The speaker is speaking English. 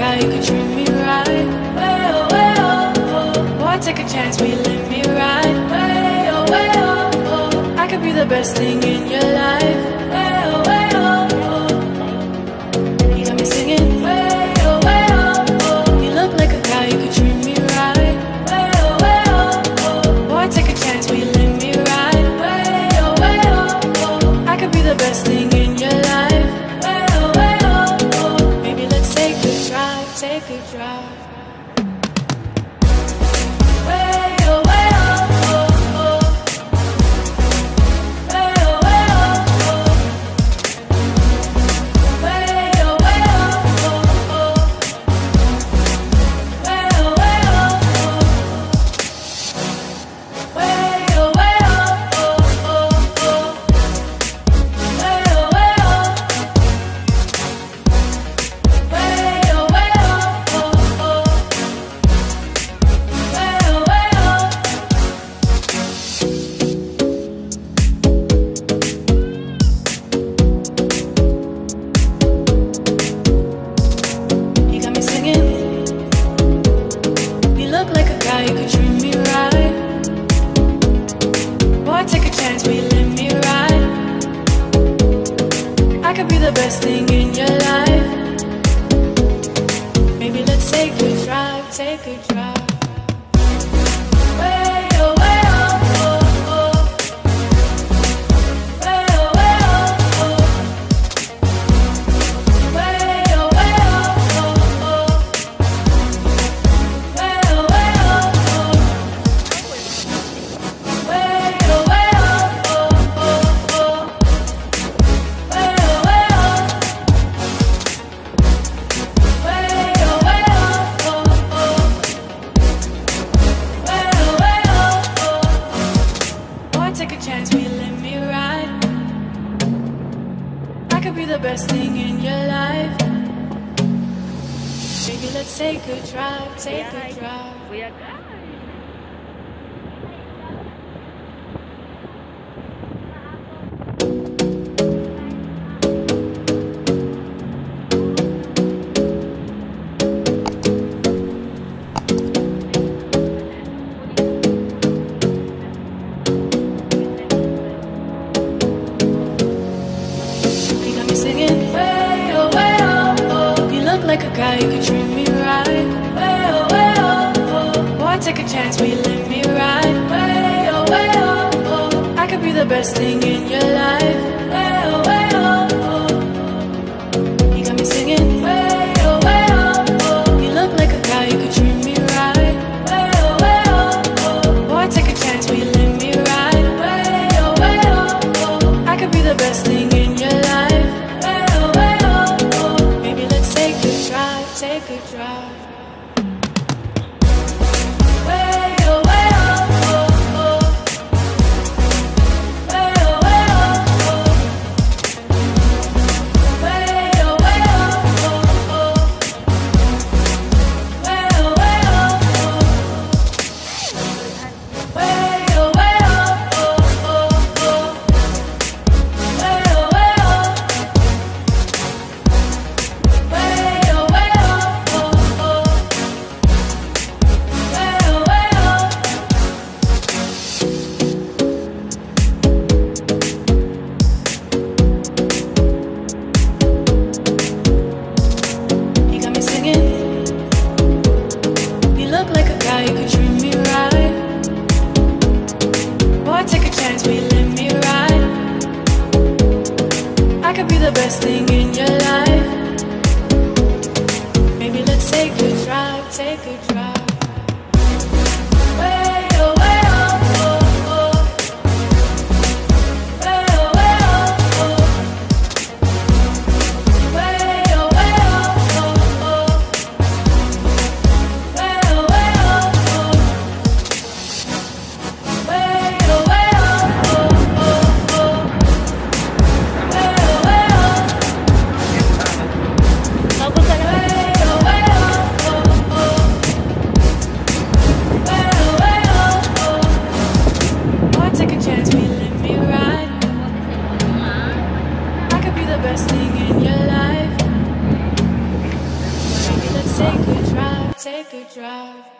girl, you could treat me right. Way oh, way oh, oh. Boy, take a chance, but you let me ride. Way oh, way oh, oh. I could be the best thing in your life. away. best thing in your life. Maybe let's take a drive, take a drive. Take a drive, take a drive. We are good. singing, way, oh, way, oh, oh. You look like a guy you could dream take a chance, will you let me ride? Way, oh, way, oh, oh. I could be the best thing in your life. best thing in your life. Maybe let's take a drive, take a drive. Drive.